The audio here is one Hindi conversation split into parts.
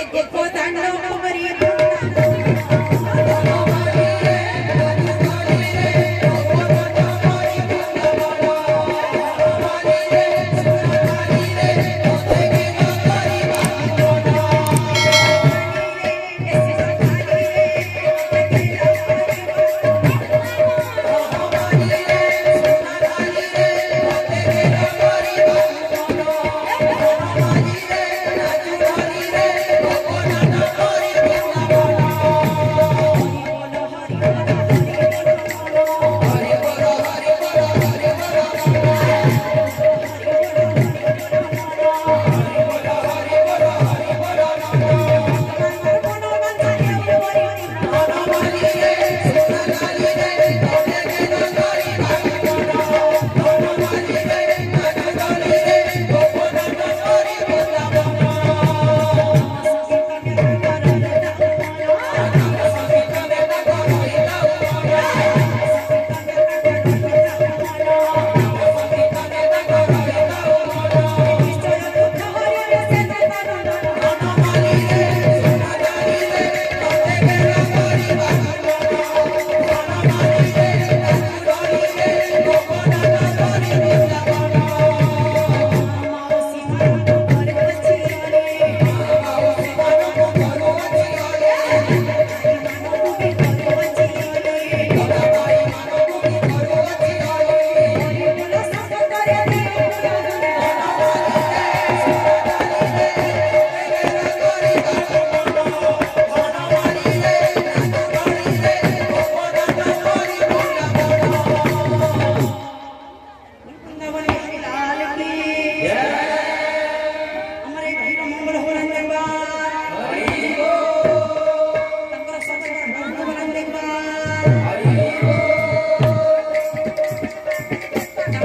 एक को दांडो कुमरी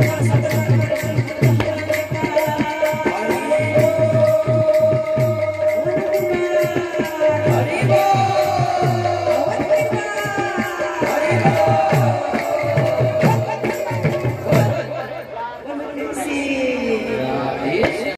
Gracias.